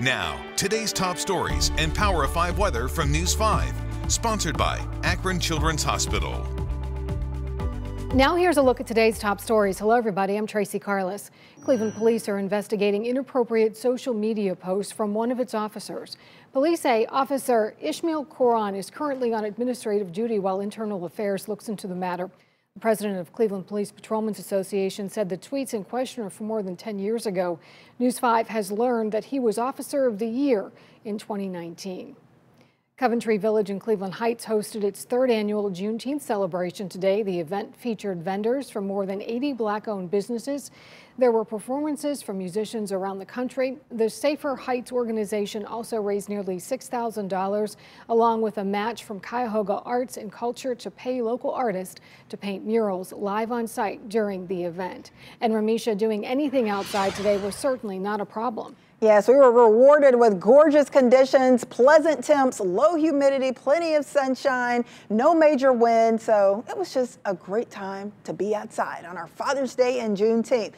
Now, today's top stories and Power of 5 weather from News 5, sponsored by Akron Children's Hospital. Now here's a look at today's top stories. Hello everybody, I'm Tracy Carloss. Cleveland police are investigating inappropriate social media posts from one of its officers. Police say Officer Ismail Quran is currently on administrative duty while Internal Affairs looks into the matter. The president of Cleveland Police Patrolmen's Association said the tweets in question are from more than 10 years ago. News 5 has learned that he was Officer of the Year in 2019. Coventry Village in Cleveland Heights hosted its third annual Juneteenth celebration today. The event featured vendors from more than 80 black-owned businesses. There were performances from musicians around the country. The Safer Heights organization also raised nearly $6,000, along with a match from Cuyahoga Arts and Culture to pay local artists to paint murals live on site during the event. And Remeisha, doing anything outside today was certainly not a problem. Yes, we were rewarded with gorgeous conditions, pleasant temps, low humidity, plenty of sunshine, no major wind. So it was just a great time to be outside on our Father's Day and Juneteenth.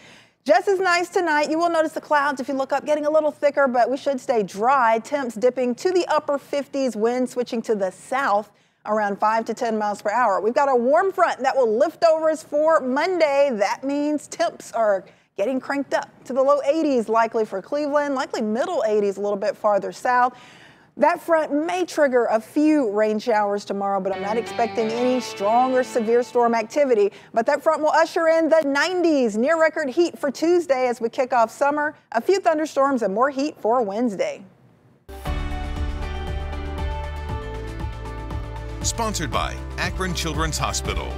Just as nice tonight, you will notice the clouds if you look up getting a little thicker, but we should stay dry. Temps dipping to the upper 50s, wind switching to the south around 5 to 10 miles per hour. We've got a warm front that will lift over us for Monday. That means temps are getting cranked up to the low 80s likely for Cleveland, likely middle 80s a little bit farther south. That front may trigger a few rain showers tomorrow, but I'm not expecting any strong or severe storm activity. But that front will usher in the 90s, near record heat for Tuesday as we kick off summer. A few thunderstorms and more heat for Wednesday. Sponsored by Akron Children's Hospital.